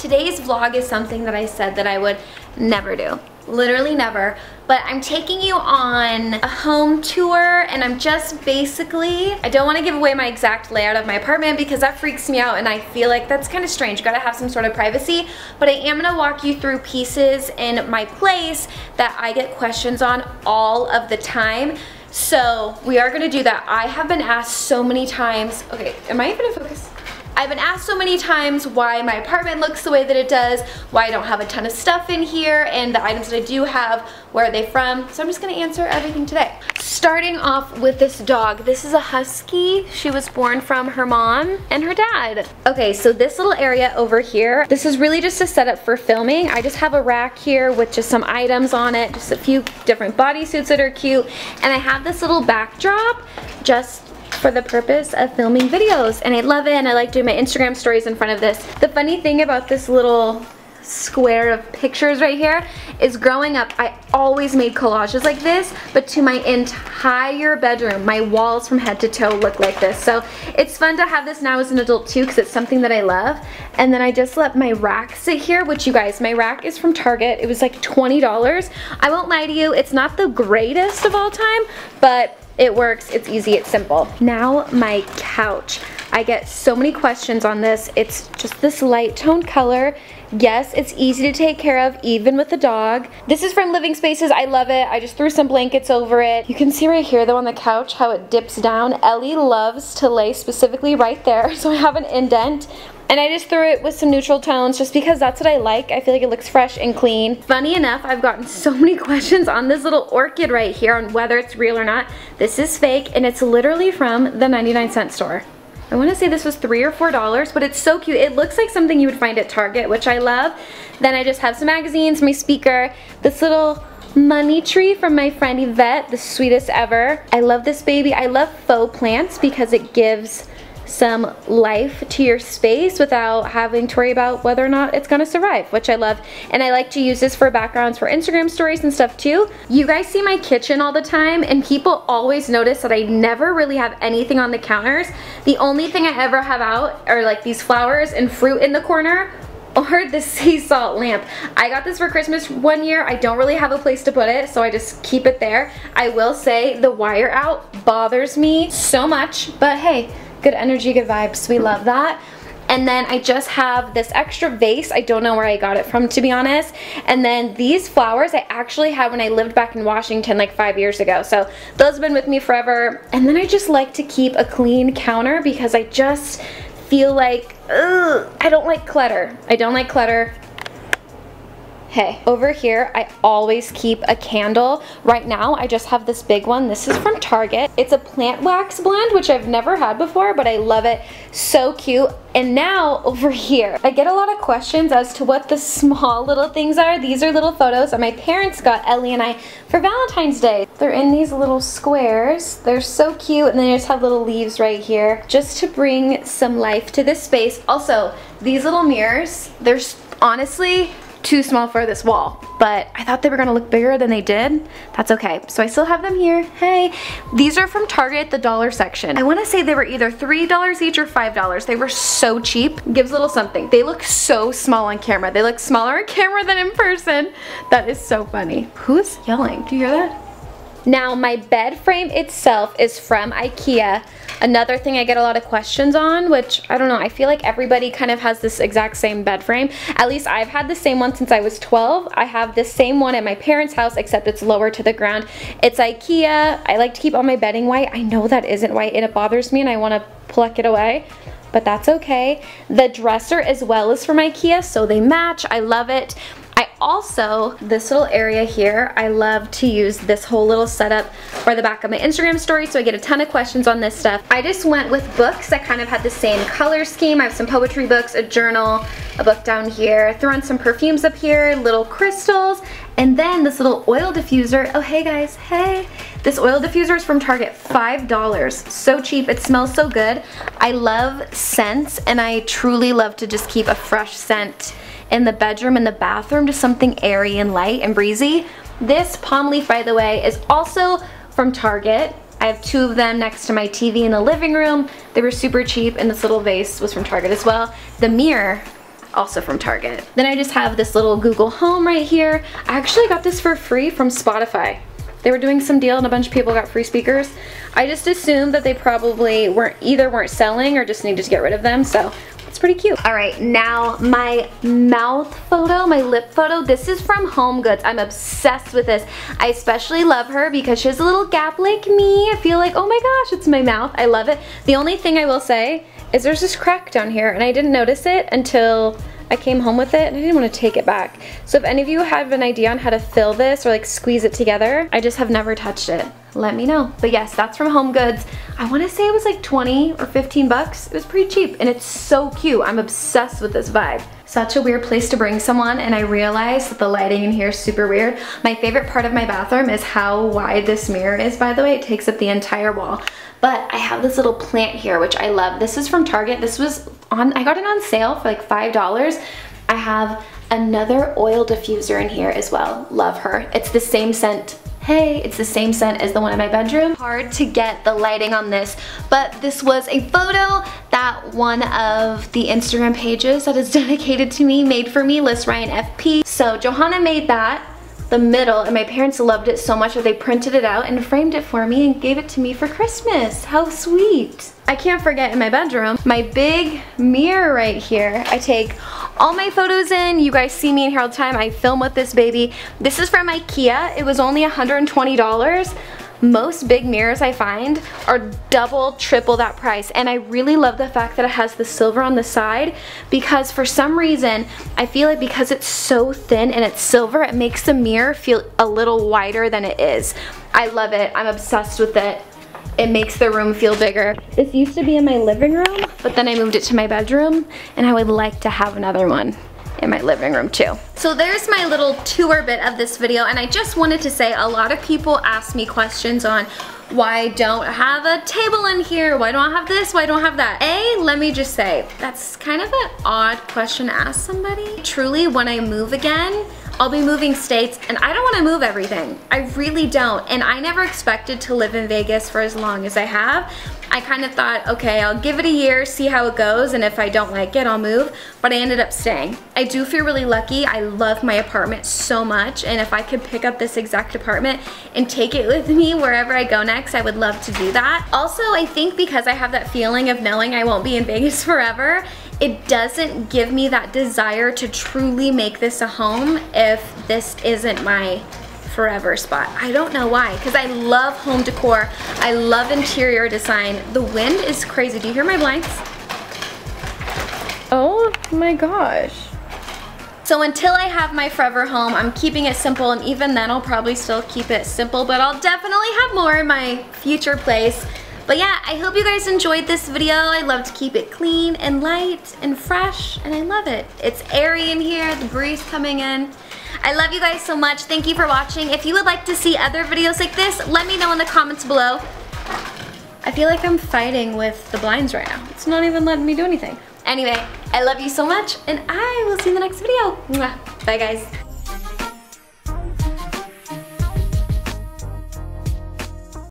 today's vlog is something that I said that I would never do. Literally never. But I'm taking you on a home tour and I'm just basically I don't want to give away my exact layout of my apartment because that freaks me out and I feel like that's kind of strange. You gotta have some sort of privacy. But I am gonna walk you through pieces in my place that I get questions on all of the time. So we are gonna do that. I have been asked so many times okay am I even in focus I've been asked so many times why my apartment looks the way that it does, why I don't have a ton of stuff in here, and the items that I do have, where are they from? So I'm just gonna answer everything today. Starting off with this dog. This is a husky. She was born from her mom and her dad. Okay, so this little area over here, this is really just a setup for filming. I just have a rack here with just some items on it, just a few different bodysuits that are cute, and I have this little backdrop just for the purpose of filming videos and I love it and I like doing my Instagram stories in front of this. The funny thing about this little square of pictures right here is growing up I always made collages like this but to my entire bedroom my walls from head to toe look like this. So it's fun to have this now as an adult too because it's something that I love. And then I just let my rack sit here which you guys my rack is from Target. It was like $20 I won't lie to you it's not the greatest of all time but it works, it's easy, it's simple. Now my couch. I get so many questions on this. It's just this light tone color. Yes, it's easy to take care of even with a dog. This is from Living Spaces. I love it. I just threw some blankets over it. You can see right here though on the couch how it dips down. Ellie loves to lay specifically right there. So I have an indent and I just threw it with some neutral tones just because that's what I like. I feel like it looks fresh and clean. Funny enough, I've gotten so many questions on this little orchid right here on whether it's real or not. This is fake and it's literally from the 99 cent store. I want to say this was three or four dollars, but it's so cute. It looks like something you would find at Target, which I love. Then I just have some magazines, my speaker, this little money tree from my friend Yvette, the sweetest ever. I love this baby. I love faux plants because it gives some life to your space without having to worry about whether or not it's gonna survive, which I love. And I like to use this for backgrounds for Instagram stories and stuff too. You guys see my kitchen all the time and people always notice that I never really have anything on the counters. The only thing I ever have out are like these flowers and fruit in the corner or the sea salt lamp. I got this for Christmas one year. I don't really have a place to put it, so I just keep it there. I will say the wire out bothers me so much, but hey, Good energy, good vibes. We love that. And then I just have this extra vase. I don't know where I got it from, to be honest. And then these flowers I actually had when I lived back in Washington like five years ago. So those have been with me forever. And then I just like to keep a clean counter because I just feel like, ugh, I don't like clutter. I don't like clutter. Hey, over here, I always keep a candle. Right now, I just have this big one. This is from Target. It's a plant wax blend, which I've never had before, but I love it. So cute. And now, over here, I get a lot of questions as to what the small little things are. These are little photos that my parents got Ellie and I for Valentine's Day. They're in these little squares. They're so cute, and they just have little leaves right here, just to bring some life to this space. Also, these little mirrors, they're honestly, too small for this wall, but I thought they were gonna look bigger than they did. That's okay. So I still have them here. Hey, these are from Target, the dollar section. I wanna say they were either $3 each or $5. They were so cheap. Gives a little something. They look so small on camera. They look smaller on camera than in person. That is so funny. Who's yelling? Do you hear that? Now my bed frame itself is from Ikea. Another thing I get a lot of questions on, which I don't know, I feel like everybody kind of has this exact same bed frame. At least I've had the same one since I was 12. I have the same one at my parents' house except it's lower to the ground. It's Ikea. I like to keep all my bedding white. I know that isn't white and it bothers me and I want to pluck it away but that's okay. The dresser as well is from Ikea, so they match. I love it. I also, this little area here, I love to use this whole little setup for the back of my Instagram story, so I get a ton of questions on this stuff. I just went with books that kind of had the same color scheme. I have some poetry books, a journal, a book down here, throw in some perfumes up here, little crystals, and then this little oil diffuser. Oh, hey guys, hey. This oil diffuser is from Target, $5. So cheap, it smells so good. I love scents, and I truly love to just keep a fresh scent in the bedroom and the bathroom, just something airy and light and breezy. This palm leaf, by the way, is also from Target. I have two of them next to my TV in the living room. They were super cheap and this little vase was from Target as well. The mirror also from Target. Then I just have this little Google Home right here. I actually got this for free from Spotify. They were doing some deal and a bunch of people got free speakers. I just assumed that they probably weren't either weren't selling or just needed to get rid of them. So pretty cute. All right, now my mouth photo, my lip photo. This is from Home Goods. I'm obsessed with this. I especially love her because she has a little gap like me. I feel like, oh my gosh, it's my mouth. I love it. The only thing I will say is there's this crack down here and I didn't notice it until I came home with it and I didn't want to take it back. So if any of you have an idea on how to fill this or like squeeze it together, I just have never touched it. Let me know. But yes, that's from Home Goods. I want to say it was like 20 or 15 bucks. It was pretty cheap and it's so cute. I'm obsessed with this vibe. Such a weird place to bring someone and I realized that the lighting in here is super weird. My favorite part of my bathroom is how wide this mirror is, by the way. It takes up the entire wall. But I have this little plant here, which I love. This is from Target. This was on, I got it on sale for like $5. I have another oil diffuser in here as well. Love her. It's the same scent hey, it's the same scent as the one in my bedroom. Hard to get the lighting on this, but this was a photo that one of the Instagram pages that is dedicated to me made for me, Lyss Ryann FP. So Johanna made that the middle and my parents loved it so much that they printed it out and framed it for me and gave it to me for Christmas. How sweet. I can't forget in my bedroom, my big mirror right here. I take all my photos in. You guys see me in the time. I film with this baby. This is from Ikea. It was only $120 most big mirrors I find are double, triple that price. And I really love the fact that it has the silver on the side because for some reason, I feel like because it's so thin and it's silver, it makes the mirror feel a little wider than it is. I love it. I'm obsessed with it. It makes the room feel bigger. This used to be in my living room, but then I moved it to my bedroom and I would like to have another one in my living room too. So there's my little tour bit of this video and I just wanted to say a lot of people ask me questions on why I don't I have a table in here? Why don't I have this? Why don't I have that? A, let me just say, that's kind of an odd question to ask somebody. Truly, when I move again, I'll be moving states and I don't wanna move everything. I really don't. And I never expected to live in Vegas for as long as I have. I kind of thought, okay, I'll give it a year, see how it goes, and if I don't like it, I'll move, but I ended up staying. I do feel really lucky. I love my apartment so much, and if I could pick up this exact apartment and take it with me wherever I go next, I would love to do that. Also, I think because I have that feeling of knowing I won't be in Vegas forever, it doesn't give me that desire to truly make this a home if this isn't my forever spot. I don't know why, because I love home decor. I love interior design. The wind is crazy. Do you hear my blinds? Oh my gosh. So until I have my forever home, I'm keeping it simple and even then I'll probably still keep it simple, but I'll definitely have more in my future place. But yeah, I hope you guys enjoyed this video. I love to keep it clean and light and fresh, and I love it. It's airy in here, the breeze coming in. I love you guys so much. Thank you for watching. If you would like to see other videos like this, let me know in the comments below. I feel like I'm fighting with the blinds right now. It's not even letting me do anything. Anyway, I love you so much, and I will see you in the next video. Bye, guys.